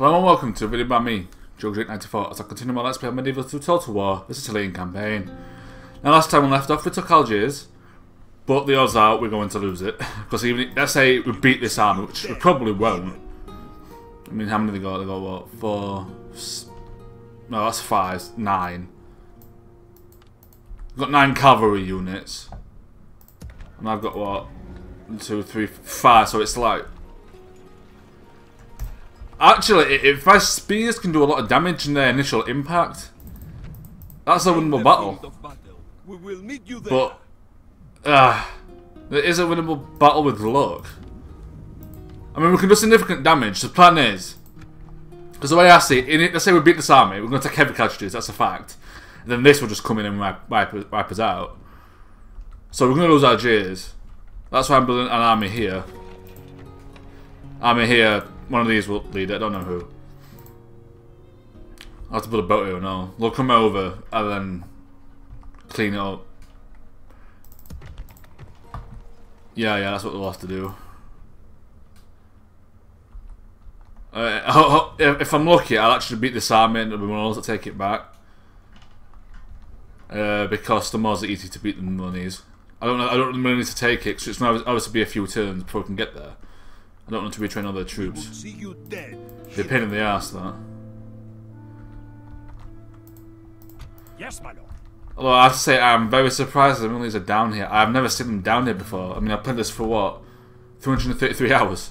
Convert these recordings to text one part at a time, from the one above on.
Hello and welcome to a video by me, JokerJake94, as I continue my Let's Play of Medieval 2 Total War, the Sicilian campaign. Now last time we left off, we took Algiers, but the odds are we're going to lose it. Because even, if, let's say we beat this army, which we probably won't. I mean, how many they got? They got what? Four? No, that's five. Nine. We've got nine cavalry units. And I've got what? One, two, three, five, so it's like Actually, if my spears can do a lot of damage in their initial impact, that's a winnable battle. But, uh, it is a winnable battle with luck. I mean, we can do significant damage. The plan is, because the way I see it, let's say we beat this army, we're going to take heavy casualties, that's a fact. And then this will just come in and wipe, wipe, wipe us out. So we're going to lose our Algiers. That's why I'm building an army here. Army here one of these will lead it. I don't know who. I'll have to put a boat here now. They'll come over and then clean it up. Yeah, yeah, that's what they'll have to do. Uh, if I'm lucky, I'll actually beat this army and there'll be one to take it back. Uh, because the mods are easy to beat than of these. I don't know. I don't really need to take it because it's obviously be a few turns before we can get there. I don't want to retrain all their troops. They're pain in the ass, that. Yes, my lord. Although I have to say, I'm very surprised that the Millers are down here. I've never seen them down here before. I mean, I've played this for what? 333 hours.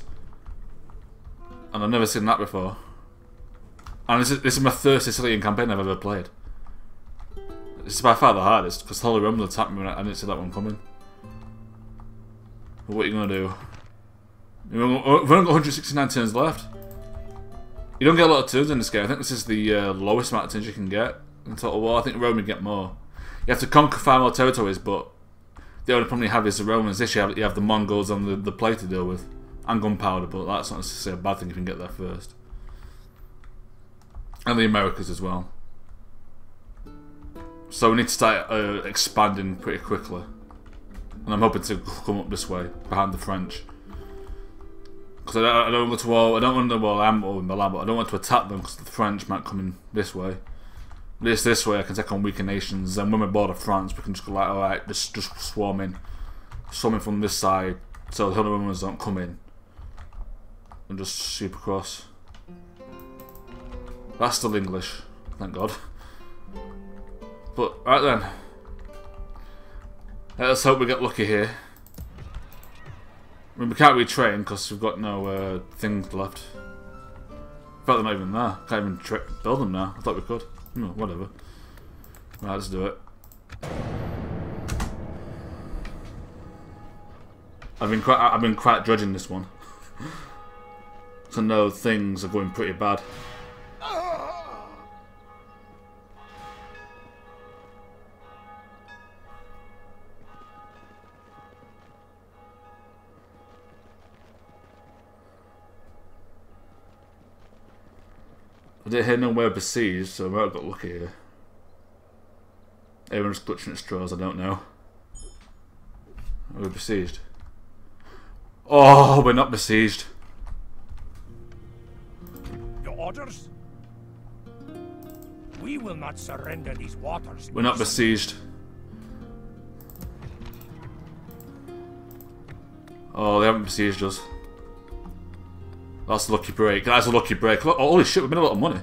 And I've never seen that before. And this is, this is my third Sicilian campaign I've ever played. This is by far the hardest, because the Holy Roman attacked me when I, I didn't see that one coming. But what are you going to do? We've only got 169 turns left. You don't get a lot of turns in this game. I think this is the uh, lowest amount of turns you can get in Total War. I think Rome get more. You have to conquer far more territories, but the only problem you have is the Romans. This you have, you have the Mongols on the, the plate to deal with. And gunpowder, but that's not necessarily a bad thing if you can get there first. And the Americas as well. So we need to start uh, expanding pretty quickly. And I'm hoping to come up this way, behind the French. Because I, I, don't want to war. I don't want to well, I'm in Milan, but I don't want to attack them because the French might come in this way. This this way, I can take on weaker nations, and when we board of France, we can just go like, all right, just just swarm in, swarm in from this side, so the other ones don't come in, and just sweep across. That's still English, thank God. But right then, let's hope we get lucky here. I mean, we can't retrain because we've got no uh, things left. In fact, they're not even there. Can't even build them now. I thought we could. Hmm, whatever. Right, let's do it. I've been quite, I've been quite judging this one. so know things are going pretty bad. I didn't hear nowhere besieged, so I might have got lucky here. Everyone's clutching at straws, I don't know. Are we besieged? Oh, we're not besieged. Your orders? We will not surrender these waters. We're not besieged. Oh, they haven't besieged us. That's a lucky break. That's a lucky break. Look, holy shit, we've made a lot of money.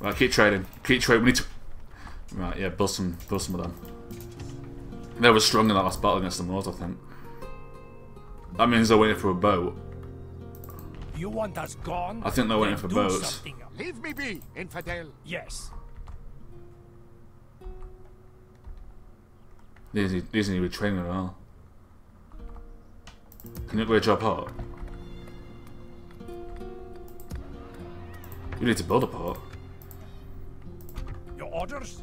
Right, keep trading. Keep trading. We need to... Right, yeah, build some, build some of them. They were strong in that last battle against the Moors, I think. That means they're waiting for a boat. You want us gone? I think they're waiting for boats. Something. Leave me be, infidel. Yes. These need, these need training as well. Can you upgrade your port? You need to build a port. Your orders?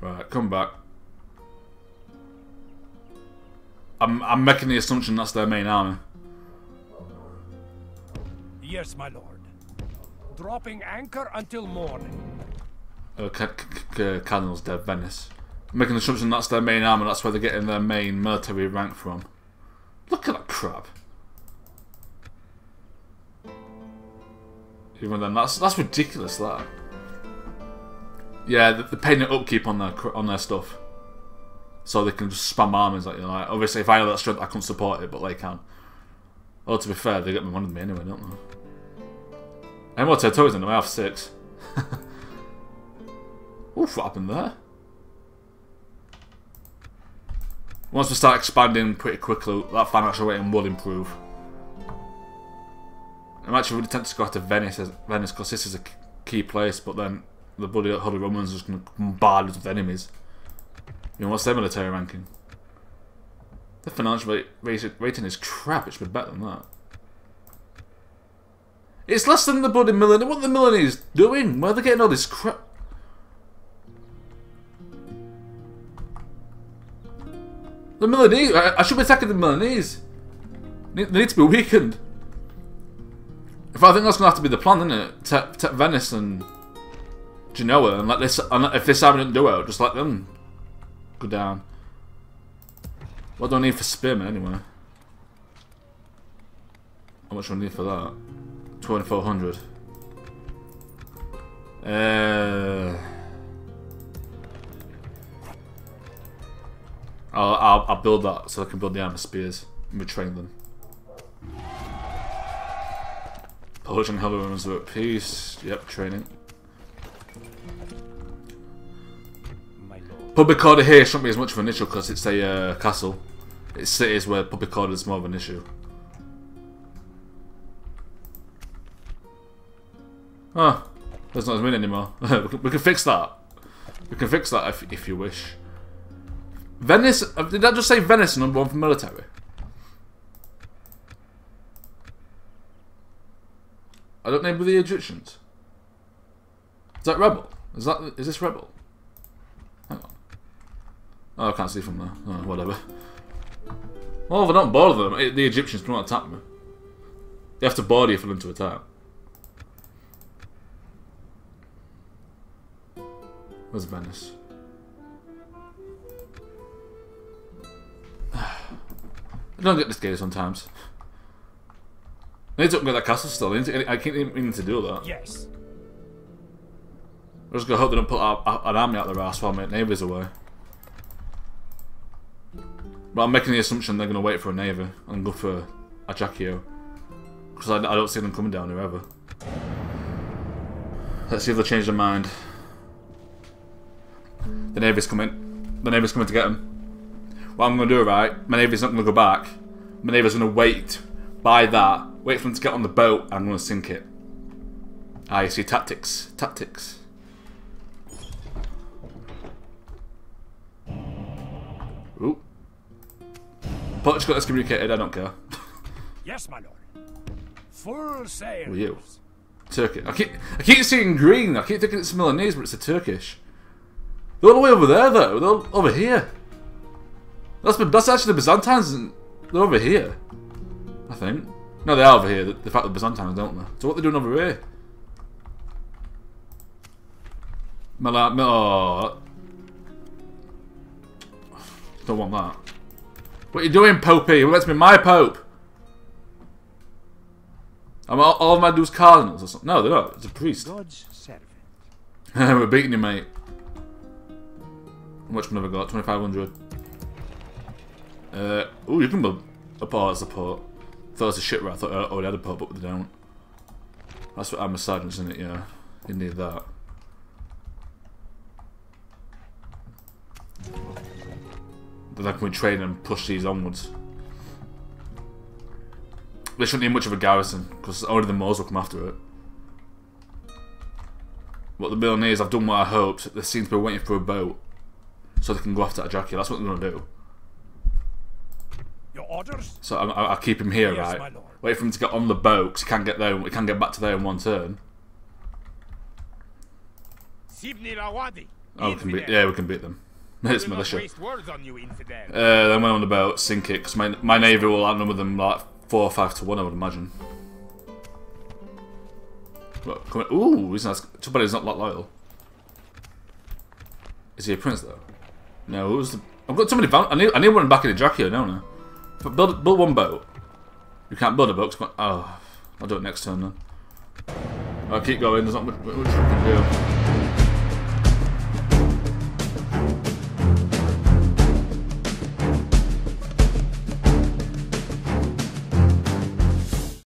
Right, come back. I'm I'm making the assumption that's their main army. Yes, my lord. Dropping anchor until morning. Uh, Cardinal's dead, Venice. I'm making the assumption that's their main army, that's where they're getting their main military rank from. Look at that crap. Even then, that's that's ridiculous. That. Yeah, they're paying upkeep on their on their stuff, so they can just spam armies like you know. Like, obviously, if I have that strength, I couldn't support it, but they can. Oh, to be fair, they get me one of me anyway, don't they? Any more territories in them? I have six. Oof, what happened there? Once we start expanding pretty quickly, that financial rating will improve. I'm actually really tempted to go out to Venice, Venice because this is a key place, but then the bloody Holy Romans are just going to bombard us with enemies. You know, what's their military ranking? The financial rating is crap, it should be better than that. It's less than the bloody Milan. What the Milanese doing? Where are they getting all this crap? The Milanese. I, should be attacking the Milanese. They need to be weakened. If I think that's gonna have to be the plan, isn't it? Take, Venice and Genoa, and let this. And if this do it, just let them go down. What do I need for Spearman anyway? How much do I need for that? 2400. Uh, I'll, I'll, I'll build that so I can build the armor spears and we train them. And Hellenians are at peace. Yep, training. Public order here shouldn't be as much of an issue because it's a uh, castle. It's cities where public order is more of an issue. Oh, there's not as many anymore. we can fix that. We can fix that if, if you wish. Venice, uh, did I just say Venice number one for military? I don't name with the Egyptians. Is that rebel? Is that is this rebel? Hang on. Oh, I can't see from there. Oh, whatever. Well, if I don't bother them, the Egyptians cannot attack me. They have to board you for them to attack. Where's Venice? Don't get this game sometimes. I need to upgrade that castle still. I, to, I keep meaning to do that. Yes. I'm just gonna hope they don't put an army out their ass while my navy's away. But I'm making the assumption they're gonna wait for a navy and go for Ajaccio. Because I, I don't see them coming down here ever. Let's see if they change their mind. The navy's coming. The navy's coming to get him. What I'm gonna do, right? My navy's not gonna go back. My navy's gonna wait by that Wait for them to get on the boat. I'm going to sink it. Ah, you see tactics. Tactics. Ooh. Portugal got excommunicated, I don't care. yes, my lord. Full sail. Who are you? Turkish. I keep, I keep seeing green. I keep thinking it's Milanese, but it's a Turkish. They're all the way over there, though. They're all over here. That's, that's actually the Byzantines. They're over here. I think. No, they are over here. The, fact that Byzantines, don't they? So what are they doing over here? Mala... Uh, oh. Don't want that. What are you doing, Popey? Who lets me my Pope? I'm all, all of my dudes cardinals or something? No, they're not. It's a priest. God's servant. We're beating you, mate. How much money have I got? 2,500. Uh, oh, you can build a part support thought it was a shit rat. I thought I already had a pop, but they don't. That's what I'm a sergeant, isn't it? Yeah. You need that. Then I can train and push these onwards. They shouldn't need much of a garrison, because only the Moors will come after it. What the Milanese, I've done what I hoped. They seem to be waiting for a boat, so they can go after Ajaccio. That's what they're going to do. Your orders? So I, will keep him here, yes, right? Wait for him to get on the boat, because he can't get there. We can't get back to there in one turn. Oh, we can beat, yeah, we can beat them. It's militia. Uh, then we're on the boat, sink it, because my, my navy will outnumber them like 4 or 5 to 1, I would imagine. Look, come Ooh, he's nice. Too bad he's not that loyal. Is he a prince, though? No, who's the... I've got too many... I need, I need one back in the Dracula, don't I? Build, build one boat. You can't build a boat. Oh, I'll do it next turn then. I'll keep going, there's not much, much we can do.